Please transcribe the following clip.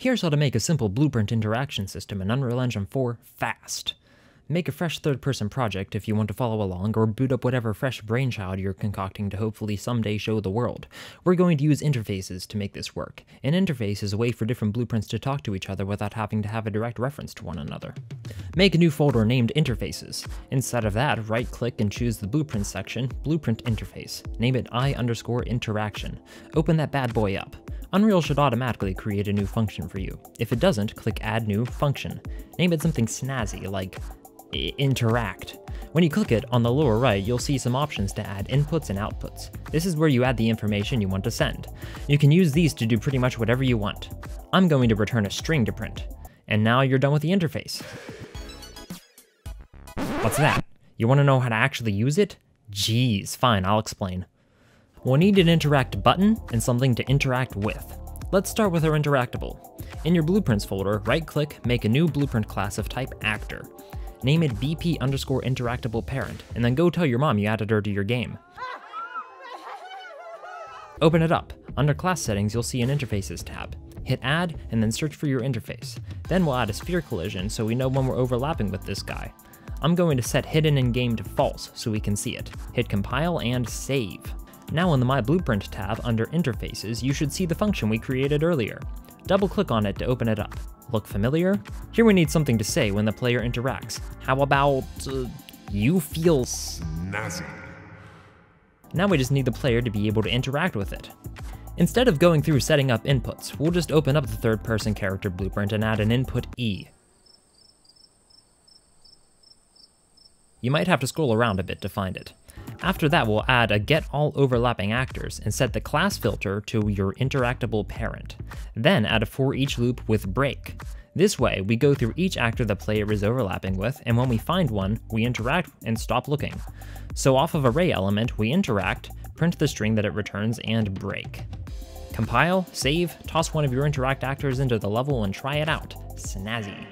Here's how to make a simple blueprint interaction system in Unreal Engine 4 fast. Make a fresh third person project if you want to follow along, or boot up whatever fresh brainchild you're concocting to hopefully someday show the world. We're going to use interfaces to make this work. An interface is a way for different blueprints to talk to each other without having to have a direct reference to one another. Make a new folder named Interfaces. Instead of that, right click and choose the Blueprint section, Blueprint Interface. Name it I underscore interaction. Open that bad boy up. Unreal should automatically create a new function for you. If it doesn't, click Add New Function. Name it something snazzy like interact. When you click it, on the lower right, you'll see some options to add inputs and outputs. This is where you add the information you want to send. You can use these to do pretty much whatever you want. I'm going to return a string to print. And now you're done with the interface. What's that? You want to know how to actually use it? Geez, fine, I'll explain. We'll need an interact button and something to interact with. Let's start with our interactable. In your blueprints folder, right click, make a new blueprint class of type actor name it BP underscore interactable parent, and then go tell your mom you added her to your game. Open it up. Under class settings, you'll see an interfaces tab. Hit add, and then search for your interface. Then we'll add a sphere collision so we know when we're overlapping with this guy. I'm going to set hidden in game to false so we can see it. Hit compile and save. Now in the My Blueprint tab under interfaces, you should see the function we created earlier. Double click on it to open it up. Look familiar? Here we need something to say when the player interacts. How about, uh, you feel snazzy? Now we just need the player to be able to interact with it. Instead of going through setting up inputs, we'll just open up the third person character blueprint and add an input E. You might have to scroll around a bit to find it. After that, we'll add a get all overlapping actors and set the class filter to your interactable parent. Then add a for each loop with break. This way, we go through each actor the player is overlapping with, and when we find one, we interact and stop looking. So off of array element, we interact, print the string that it returns, and break. Compile, save, toss one of your interact actors into the level, and try it out. Snazzy.